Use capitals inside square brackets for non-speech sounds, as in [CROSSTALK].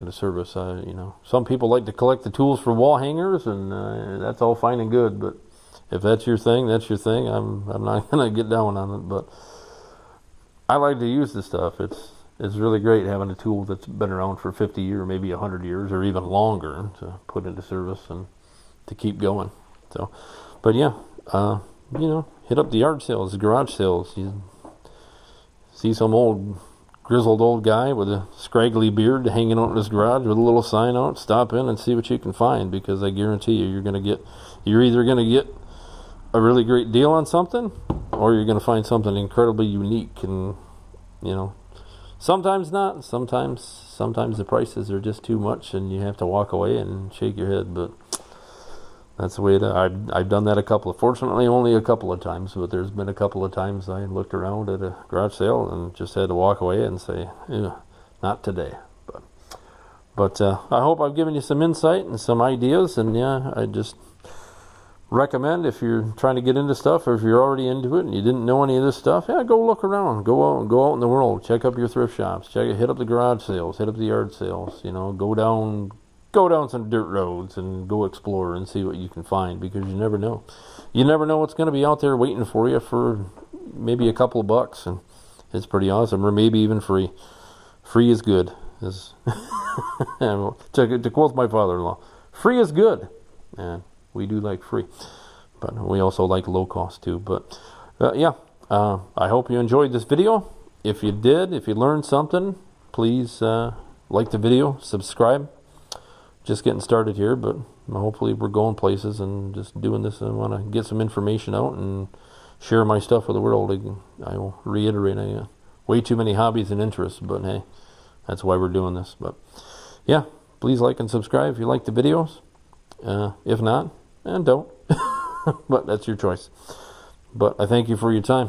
the service. Uh, you know, some people like to collect the tools for wall hangers, and uh, that's all fine and good. But if that's your thing, that's your thing. I'm I'm not [LAUGHS] gonna get down on it, but I like to use this stuff. It's it's really great having a tool that's been around for 50 years, maybe 100 years, or even longer to put into service and to keep going. So, but yeah, uh, you know, hit up the yard sales, garage sales. You see some old grizzled old guy with a scraggly beard hanging out in his garage with a little sign out, stop in and see what you can find because I guarantee you you're going to get you're either going to get a really great deal on something or you're going to find something incredibly unique and you know sometimes not sometimes sometimes the prices are just too much and you have to walk away and shake your head but that's the way it, I've, I've done that a couple of, fortunately only a couple of times, but there's been a couple of times I looked around at a garage sale and just had to walk away and say, not today. But, but uh, I hope I've given you some insight and some ideas. And yeah, I just recommend if you're trying to get into stuff or if you're already into it and you didn't know any of this stuff, yeah, go look around, go out, go out in the world, check up your thrift shops, check, hit up the garage sales, hit up the yard sales, you know, go down, go down some dirt roads and go explore and see what you can find because you never know. You never know what's going to be out there waiting for you for maybe a couple of bucks, and it's pretty awesome, or maybe even free. Free is good. Is [LAUGHS] to, to quote my father-in-law, free is good, and we do like free, but we also like low cost too. But uh, yeah, uh, I hope you enjoyed this video. If you did, if you learned something, please uh, like the video, subscribe just getting started here, but hopefully we're going places and just doing this. I want to get some information out and share my stuff with the world. I will reiterate, I uh, way too many hobbies and interests, but hey, that's why we're doing this. But yeah, please like and subscribe if you like the videos. Uh, if not, and don't. [LAUGHS] but that's your choice. But I thank you for your time.